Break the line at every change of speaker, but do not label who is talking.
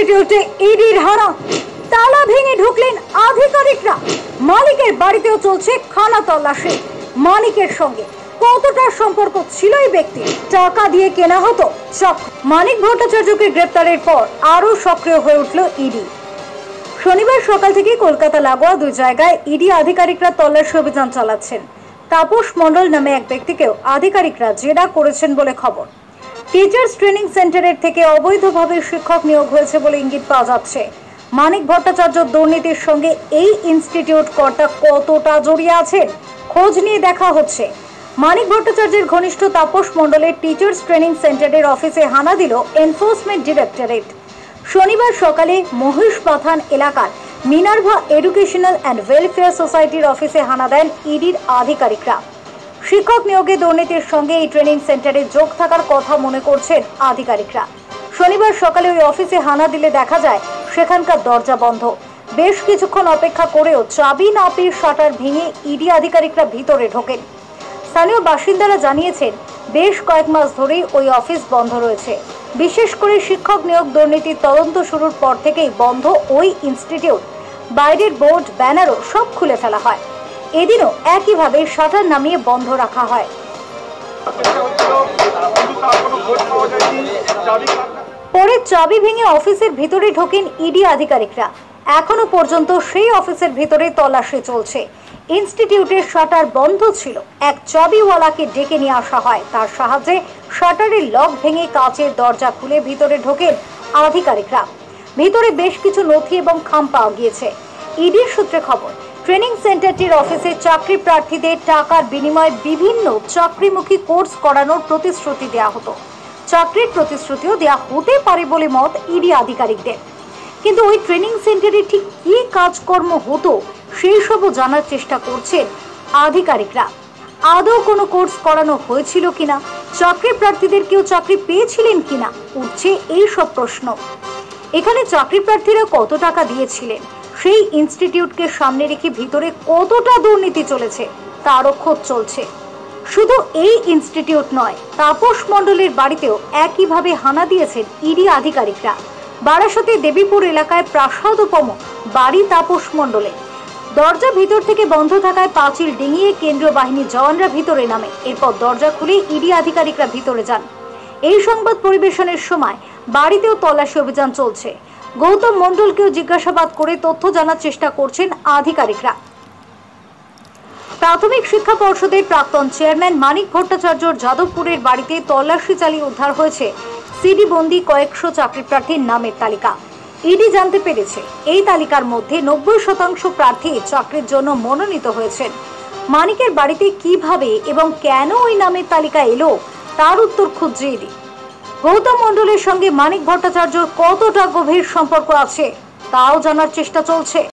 ইনস্টিটিউটে ইডির হানা তালা ভেঙে ঢুকলেন আধিকারিকরা। মালিকের বাড়িতেও চলছে খানা তল্লাশি। মালিকের সঙ্গে কতটা সম্পর্ক ছিল এই ব্যক্তি টাকা দিয়ে কেনা হতো মানিক ভট্টাচার্যকে গ্রেপ্তারের পর আরও সক্রিয় হয়ে উঠল ইডি। শনিবার সকাল থেকে কলকাতা লাগোয়া দুই জায়গায় ইডি আধিকারিকরা তল্লাশি অভিযান চালাচ্ছেন। তাপস মণ্ডল নামে এক ব্যক্তিকেও আধিকারিকরা জেরা করেছেন বলে খবর। টিচার্স ট্রেনিং সেন্টারের থেকে অবৈধভাবে শিক্ষক নিয়োগ হয়েছে বলে ইঙ্গিত পাওয়া যাচ্ছে। মানিক ভট্টাচার্য দুর্নীতির সঙ্গে এই ইনস্টিটিউট কর্তা কতটা জড়িয়ে আছেন, খোঁজ নিয়ে দেখা হচ্ছে। মানিক ভট্টাচার্যের ঘনিষ্ঠ তাপস মণ্ডলের টিচার্স ট্রেনিং সেন্টারের অফিসে হানা দিল এনফোর্সমেন্ট ডিরেক্টরেট। শনিবার সকালে মহিষ পাথান এলাকার মিনার্ভা এডুকেশনাল অ্যান্ড ওয়েলফেয়ার সোসাইটির অফিসে হানা দেন ইডির আধিকারিকরা। শিক্ষক নিয়োগে দুর্নীতির সঙ্গে এই ট্রেনিং সেন্টারে যোগ থাকার কথা মনে করছেন আধিকারিকরা। শনিবার সকালে ওই অফিসে হানা দিলে দেখা যায় সেখানকার দরজা বন্ধ। বেশ কিছুক্ষণ অপেক্ষা করেও চাবি না পেয়ে শাটার ভেঙে ইডি আধিকারিকরা ভিতরে ঢোকেন। স্থানীয় বাসিন্দারা জানিয়েছেন, বেশ কয়েক মাস ধরেই ওই অফিস বন্ধ রয়েছে। বিশেষ করে শিক্ষক নিয়োগ দুর্নীতির তদন্ত শুরুর পর থেকেই বন্ধ ওই ইনস্টিটিউট বাইরের বোর্ড, ব্যানারও সব খুলে ফেলা হয়। এদিনও একইভাবে শাটার নামিয়ে বন্ধ রাখা হয়। পরে চাবি ভেঙে অফিসের ভিতরে ঢোকেন ইডি আধিকারিকরা। এখনও পর্যন্ত সেই অফিসের ভিতরে তল্লাশি চলছে। ইনস্টিটিউটের শাটার বন্ধ ছিল। এক চাবিওয়ালাকে ডেকে নিয়ে আসা হয়। তার সাহায্যে শাটারের লক ভেঙে কাঁচের দরজা খুলে ভিতরে ঢোকেন আধিকারিকরা। ভিতরে বেশ কিছু নথি এবং খাম পাওয়া গিয়েছে। ইডির সূত্রে খবর ট্রেনিং সেন্টারটির অফিসে চাকরি প্রার্থীদের টাকার বিনিময়ে বিভিন্ন চাকরিমুখী কোর্স করানোর প্রতিশ্রুতি দেওয়া হতো। চাকরির প্রতিশ্রুতিও দেওয়া হতে পারে বলে মত ইডি আধিকারিকদের। কিন্তু ওই ট্রেনিং সেন্টারে ঠিক কী কাজকর্ম হতো, সেই সবও জানার চেষ্টা করছেন আধিকারিকরা। আদৌ কোনো কোর্স করানো হয়েছিল কিনা, চাকরি প্রার্থীদের কেউ চাকরি পেয়েছিলেন কিনা, উঠছে এই সব প্রশ্ন। এখানে চাকরি প্রার্থীরা কত টাকা দিয়েছিলেন? সেই ইনস্টিটিউটকে সামনে রেখে ভিতরে কতটা দুর্নীতি চলেছে তারও খোঁজ চলছে। শুধু এই ইনস্টিটিউট নয়, তাপস মণ্ডলের বাড়িতেও একইভাবে হানা দিয়েছেন ইডি আধিকারিকরা। বারাসতে দেবীপুর এলাকায় প্রাসাদোপম বাড়ি তাপস মণ্ডলে দরজা ভিতর থেকে বন্ধ থাকায় পাঁচিল ডিঙিয়ে কেন্দ্রীয় বাহিনীর জওয়ানরা ভিতরে নামে। এরপর দরজা খুলে ইডি আধিকারিকরা ভিতরে যান। এই সংবাদ পরিবেশনের সময় বাড়িতেও তল্লাশি অভিযান চলছে। গৌতম মণ্ডলকেও জিজ্ঞাসাবাদ করে তথ্য জানার চেষ্টা করছেন আধিকারিকরা। প্রাথমিক শিক্ষা পর্ষদের প্রাক্তন চেয়ারম্যান মানিক ভট্টাচার্যর যাদবপুরের বাড়িতে তল্লাশি চালিয়ে উদ্ধার হয়েছে সিডি বন্দি কয়েকশো চাকরি প্রার্থীর নামের তালিকা। ইডি জানতে পেরেছে, এই তালিকার মধ্যে নব্বই শতাংশ প্রার্থী চাকরির জন্য মনোনীত হয়েছেন। মানিকের বাড়িতে কীভাবে এবং কেন ওই নামের তালিকা এলো, তার উত্তর খুঁজছে ইডি। গৌতম মণ্ডলের সঙ্গে মানিক ভট্টাচার্য কতটা গভীর সম্পর্ক আছে তাও জানার চেষ্টা চলছে।